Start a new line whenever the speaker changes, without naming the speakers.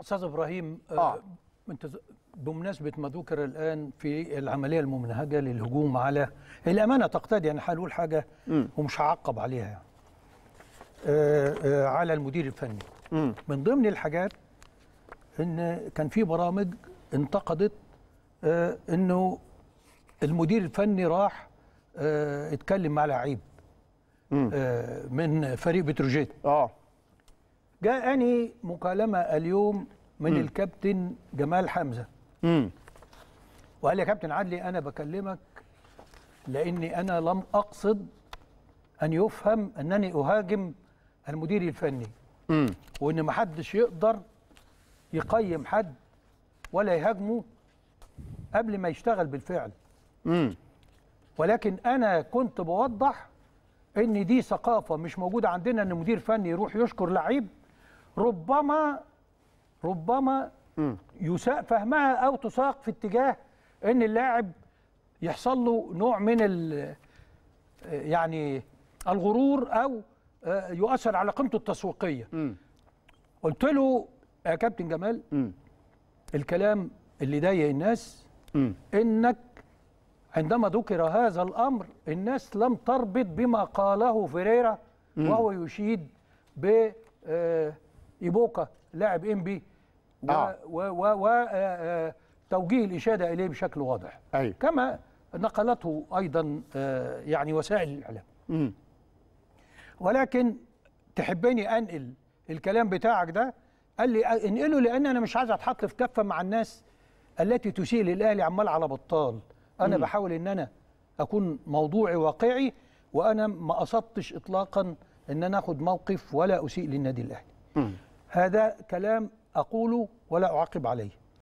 أستاذ إبراهيم
آه.
آه. أنت بمناسبة ما ذكر الآن في العملية الممنهجه للهجوم على الامانه تقتضي أنا هقول حاجة ومش هعقب عليها يعني. آه آه على المدير الفني
مم.
من ضمن الحاجات إن كان في برامج انتقدت آه إنه المدير الفني راح آه اتكلم مع لعيب آه من فريق بتروجيت
آه
جاءني مكالمة اليوم من الكابتن جمال حمزة.
امم
وقال لي يا كابتن عدلي أنا بكلمك لأني أنا لم أقصد أن يفهم أنني أهاجم المدير الفني.
امم
وإن محدش يقدر يقيم حد ولا يهاجمه قبل ما يشتغل بالفعل.
امم
ولكن أنا كنت بوضح إن دي ثقافة مش موجودة عندنا إن مدير فني يروح يشكر لعيب ربما ربما يساء فهمها أو تساق في اتجاه إن اللاعب يحصل له نوع من ال يعني الغرور أو آه، يؤثر على قيمته التسويقية. قلت له يا كابتن جمال
مم.
الكلام اللي ضايق الناس إنك عندما ذكر هذا الأمر الناس لم تربط بما قاله فيريرا وهو يشيد ب آه، إيبوكا لاعب انبي
آه.
وتوجيه الإشادة إليه بشكل واضح
أيوة.
كما نقلته أيضا آه، يعني وسائل
الإعلام
ولكن تحبني أنقل الكلام بتاعك ده قال لي انقله لأن أنا مش عايز أتحط في كفة مع الناس التي تسيء للأهلي عمال على بطال أنا
مم.
بحاول إن أنا أكون موضوعي واقعي وأنا ما قصدتش اطلاقا إن أنا اخد موقف ولا أسيء للنادي
الأهلي.
هذا كلام أقوله ولا أعقب عليه.